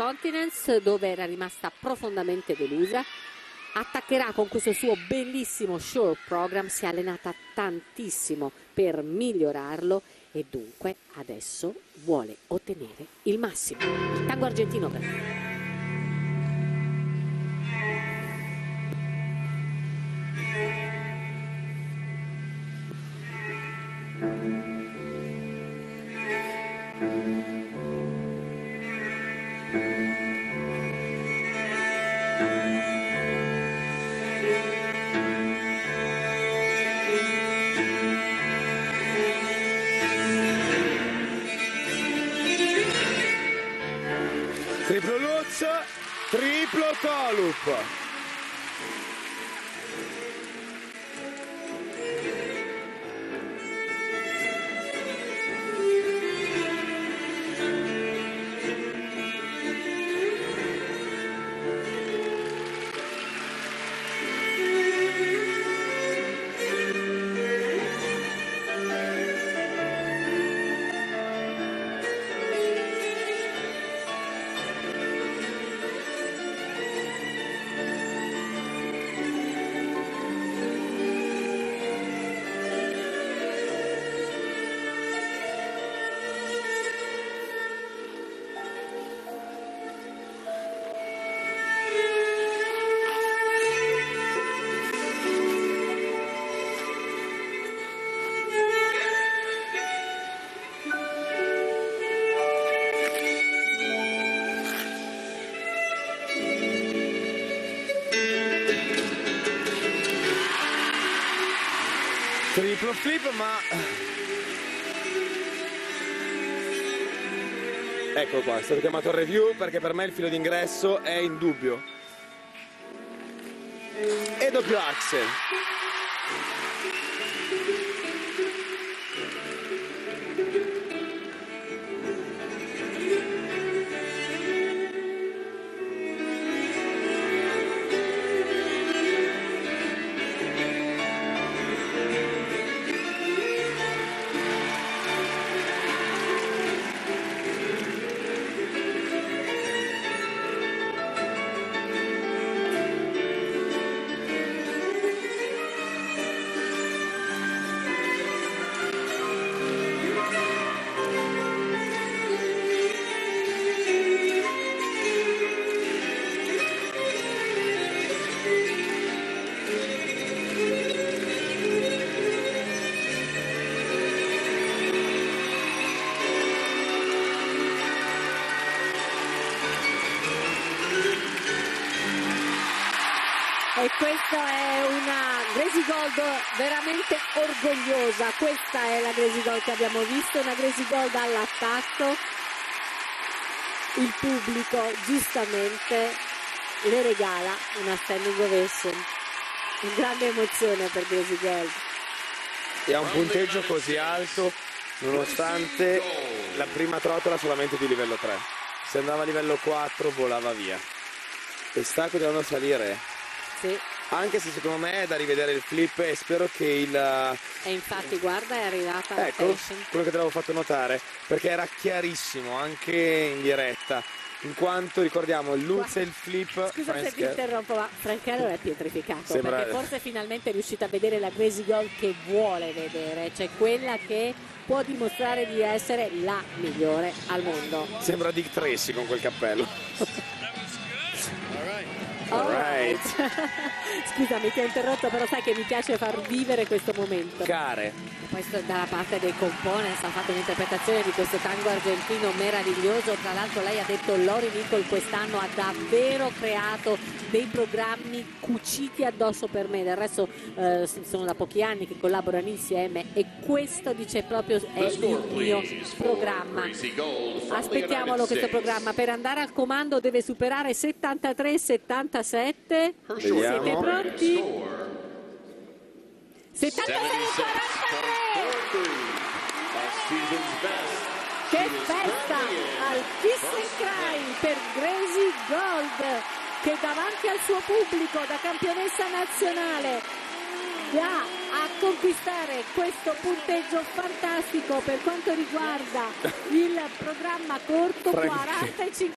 Continents dove era rimasta profondamente delusa. Attaccherà con questo suo bellissimo short program, si è allenata tantissimo per migliorarlo e dunque adesso vuole ottenere il massimo. Tango argentino per triplo Colup. Triplo flip, ma... Ecco qua, è stato chiamato review perché per me il filo d'ingresso è in dubbio. E doppio axel. E questa è una Gracie Gold veramente orgogliosa. Questa è la Gracie Gold che abbiamo visto, una Gracie Gold all'attacco. Il pubblico giustamente le regala una standing ovation. Una grande emozione per Gracie Gold. E ha un punteggio così alto nonostante la prima trottola solamente di livello 3. Se andava a livello 4 volava via. E sta continuando a salire. Sì. Anche se secondo me è da rivedere il flip e spero che il... E infatti guarda è arrivata la Ecco, fashion. quello che te l'avevo fatto notare, perché era chiarissimo anche in diretta, in quanto ricordiamo il e il flip... Scusa se ti interrompo, ma Franchero è pietrificato Sembra- perché forse finalmente è riuscita a vedere la Gracie Gold che vuole vedere, cioè quella che può dimostrare di essere la migliore al mondo. Sembra Dick Tracy con quel cappello. Right. Scusami, ti ho interrotto, però sai che mi piace far vivere questo momento. Care. Questo dalla parte dei components ha fatto un'interpretazione di questo tango argentino meraviglioso. Tra l'altro lei ha detto Lori Nicole quest'anno ha davvero creato dei programmi cuciti addosso per me. Del resto eh, sono da pochi anni che collaborano insieme e questo dice proprio è il mio programma. Aspettiamolo questo programma. Per andare al comando deve superare 73-77. Siete Vediamo. pronti? 76-43! Che festa al Kiss and Cry per Gracie Gold che davanti al suo pubblico da campionessa nazionale va a conquistare questo punteggio fantastico per quanto riguarda il programma corto Frank- 40 e 50